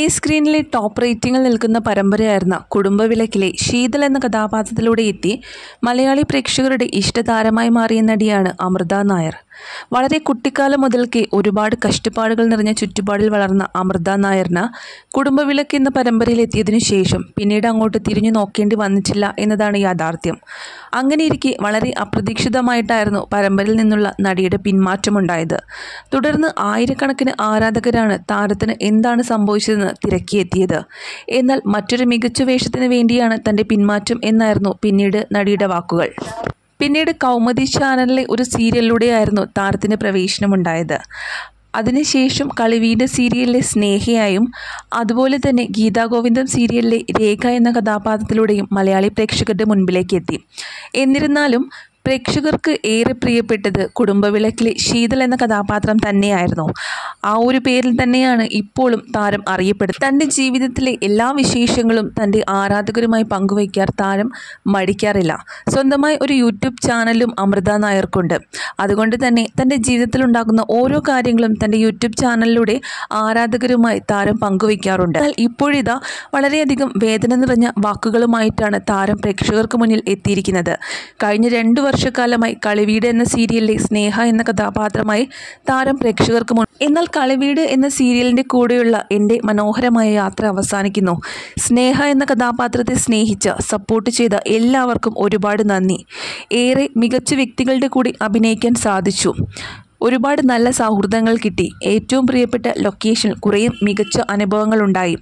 ഈ സ്ക്രീനിലെ ടോപ്പ് റേറ്റിംഗിൽ നിൽക്കുന്ന പരമ്പരയായിരുന്ന കുടുംബവിലക്കിലെ ശീതൽ എന്ന കഥാപാത്രത്തിലൂടെ എത്തി മലയാളി പ്രേക്ഷകരുടെ ഇഷ്ടതാരമായി മാറിയ നടിയാണ് അമൃത നായർ. വളരെ കുട്ടിക്കാലം മുതൽക്കേ ഒരുപാട് കഷ്ടപ്പാടുകൾ നിറഞ്ഞ ചുറ്റുപാടിൽ വളർന്ന അമൃത നായറിന് കുടുംബവിളക്ക് എന്ന പരമ്പരയിൽ എത്തിയതിനു ശേഷം പിന്നീട് അങ്ങോട്ട് തിരിഞ്ഞു നോക്കേണ്ടി വന്നിട്ടില്ല എന്നതാണ് യാഥാർത്ഥ്യം. അങ്ങനെയിരിക്കെ വളരെ അപ്രതീക്ഷിതമായിട്ടായിരുന്നു പരമ്പരയിൽ നിന്നുള്ള നടിയുടെ പിന്മാറ്റമുണ്ടായത്. തുടർന്ന് ആയിരക്കണക്കിന് ആരാധകരാണ് താരത്തിന് എന്താണ് സംഭവിച്ചതെന്ന് തിരക്കിയെത്തിയത്. എന്നാൽ മറ്റൊരു മികച്ച വേഷത്തിന് വേണ്ടിയാണ് തന്റെ പിന്മാറ്റം എന്നായിരുന്നു പിന്നീട് നടിയുടെ വാക്കുകൾ. പിന്നീട് കൗമുദി ചാനലിലെ ഒരു സീരിയലിലൂടെയായിരുന്നു താരത്തിന് പ്രവേശനമുണ്ടായത് അതിനുശേഷം കളിവീട് സീരിയലിലെ സ്നേഹയായും അതുപോലെ തന്നെ ഗീതാ ഗോവിന്ദം സീരിയലിലെ രേഖ എന്ന കഥാപാത്രത്തിലൂടെയും മലയാളി പ്രേക്ഷകരുടെ മുൻപിലേക്ക് എത്തി. എന്നിരുന്നാലും പ്രേക്ഷകർക്ക് ഏറെ പ്രിയപ്പെട്ടത് കുടുംബവിളക്കിലെ ശീതൽ എന്ന കഥാപാത്രം തന്നെയായിരുന്നു. ആ ഒരു പേരിൽ തന്നെയാണ് ഇപ്പോഴും താരം അറിയപ്പെടുന്നത്. തന്റെ ജീവിതത്തിലെ എല്ലാ വിശേഷങ്ങളും തന്റെ ആരാധകരുമായി പങ്കുവയ്ക്കാൻ താരം മടിക്കാറില്ല. സ്വന്തമായി ഒരു യൂട്യൂബ് ചാനലും അമൃത നായർക്കുണ്ട്. അതുകൊണ്ട് തന്നെ തന്റെ ജീവിതത്തിലുണ്ടാകുന്ന ഓരോ കാര്യങ്ങളും തന്റെ യൂട്യൂബ് ചാനലിലൂടെ ആരാധകരുമായി താരം പങ്കുവയ്ക്കാറുണ്ട്. എന്നാൽ ഇപ്പോഴിതാ വളരെയധികം വേദന നിറഞ്ഞ വാക്കുകളുമായിട്ടാണ് താരം പ്രേക്ഷകർക്ക് മുന്നിൽ എത്തിയിരിക്കുന്നത്. കഴിഞ്ഞ രണ്ടു വർഷക്കാലമായി കളിവീട് എന്ന സീരിയലിലെ സ്നേഹ എന്ന കഥാപാത്രമായി താരം പ്രേക്ഷകർക്ക് മുൻ എന്നാൽ കളിവീട് എന്ന സീരിയലിന്റെ കൂടെയുള്ള എന്റെ മനോഹരമായ യാത്ര അവസാനിക്കുന്നു. സ്നേഹ എന്ന കഥാപാത്രത്തെ സ്നേഹിച്ച സപ്പോർട്ട് ചെയ്ത എല്ലാവർക്കും ഒരുപാട് നന്ദി. ഏറെ മികച്ച വ്യക്തികളുടെ കൂടി അഭിനയിക്കാൻ സാധിച്ചു. ഒരുപാട് നല്ല സൗഹൃദങ്ങൾ കിട്ടി. ഏറ്റവും പ്രിയപ്പെട്ട ലൊക്കേഷൻ കുറേ മികച്ച അനുഭവങ്ങളുണ്ടായി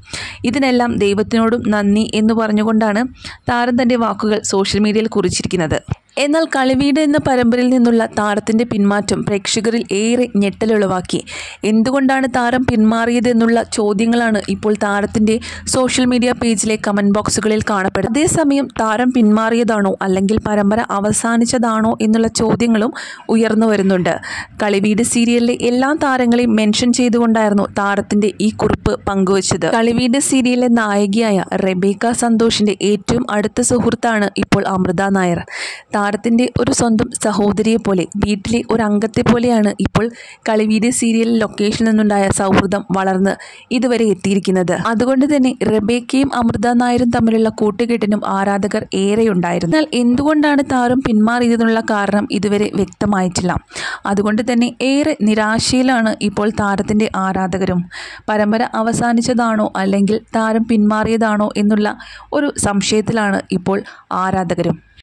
ഇതിനെല്ലാം ദൈവത്തിനോടും നന്ദി എന്ന് പറഞ്ഞുകൊണ്ടാണ് താരം തന്റെ വാക്കുകൾ സോഷ്യൽ മീഡിയയിൽ കുറിച്ചിരിക്കുന്നത്. എന്നാൽ കളിവീട് എന്ന പരമ്പരയിൽ നിന്നുള്ള താരത്തിന്റെ പിന്മാറ്റം പ്രേക്ഷകരിൽ ഏറെ ഞെട്ടലുളവാക്കി എന്തുകൊണ്ടാണ് താരം പിന്മാറിയതെന്നുള്ള ചോദ്യങ്ങളാണ് ഇപ്പോൾ താരത്തിന്റെ സോഷ്യൽ മീഡിയ പേജിലെ കമന്റ് ബോക്സുകളിൽ കാണപ്പെടുന്നത്. അതേസമയം താരം പിന്മാറിയതാണോ അല്ലെങ്കിൽ പരമ്പര അവസാനിച്ചതാണോ എന്നുള്ള ചോദ്യങ്ങളും ഉയർന്നു വരുന്നുണ്ട്. കളിവീട് സീരിയലിലെ എല്ലാ താരങ്ങളെയും മെൻഷൻ ചെയ്തുകൊണ്ടായിരുന്നു താരത്തിന്റെ ഈ കുറിപ്പ് പങ്കുവച്ചത്. കളിവീട് സീരിയലിലെ നായികയായ റെബേക്ക സന്തോഷിന്റെ ഏറ്റവും അടുത്ത സുഹൃത്താണ് ഇപ്പോൾ അമൃത നായർ. താരത്തിന്റെ ഒരു സ്വന്തം സഹോദരിയെ പോലെ വീട്ടിലെ ഒരു അംഗത്തെ പോലെയാണ് ഇപ്പോൾ കളിവീട് സീരിയൽ ലൊക്കേഷനിൽ നിന്നുണ്ടായ സൗഹൃദം വളർന്ന് ഇതുവരെ എത്തിയിരിക്കുന്നത്. അതുകൊണ്ട് തന്നെ റബേക്കയും അമൃത നായരും തമ്മിലുള്ള കൂട്ടുകെട്ടിനും ആരാധകർ ഏറെയുണ്ടായിരുന്നു. എന്നാൽ എന്തുകൊണ്ടാണ് താരം പിന്മാറിയതെന്നുള്ള കാരണം ഇതുവരെ വ്യക്തമായിട്ടില്ല. അതുകൊണ്ട് തന്നെ ഏറെ നിരാശയിലാണ് ഇപ്പോൾ താരത്തിന്റെ ആരാധകരും. പരമ്പര അവസാനിച്ചതാണോ അല്ലെങ്കിൽ താരം പിന്മാറിയതാണോ എന്നുള്ള ഒരു സംശയത്തിലാണ് ഇപ്പോൾ ആരാധകരും.